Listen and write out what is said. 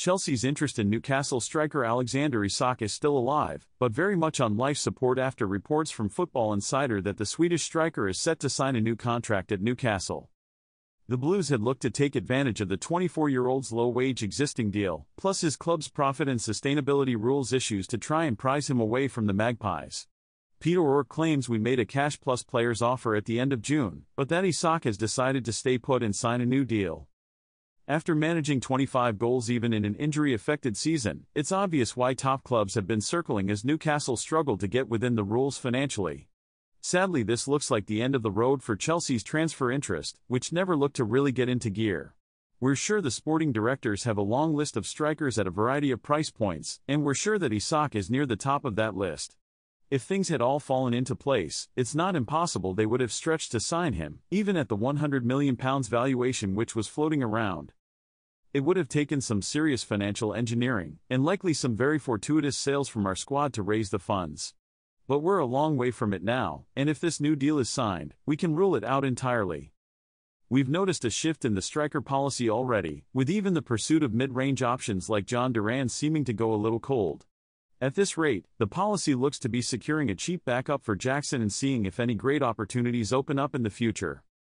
Chelsea's interest in Newcastle striker Alexander Isak is still alive, but very much on life support after reports from Football Insider that the Swedish striker is set to sign a new contract at Newcastle. The Blues had looked to take advantage of the 24 year old's low wage existing deal, plus his club's profit and sustainability rules issues to try and prize him away from the Magpies. Pete O'Rourke claims we made a cash plus players offer at the end of June, but that Isak has decided to stay put and sign a new deal. After managing 25 goals even in an injury affected season, it's obvious why top clubs have been circling as Newcastle struggled to get within the rules financially. Sadly, this looks like the end of the road for Chelsea's transfer interest, which never looked to really get into gear. We're sure the sporting directors have a long list of strikers at a variety of price points, and we're sure that Isak is near the top of that list. If things had all fallen into place, it's not impossible they would have stretched to sign him, even at the £100 million valuation which was floating around. It would have taken some serious financial engineering, and likely some very fortuitous sales from our squad to raise the funds. But we're a long way from it now, and if this new deal is signed, we can rule it out entirely. We've noticed a shift in the striker policy already, with even the pursuit of mid range options like Jhon Duran seeming to go a little cold. At this rate, the policy looks to be securing a cheap backup for Jackson and seeing if any great opportunities open up in the future.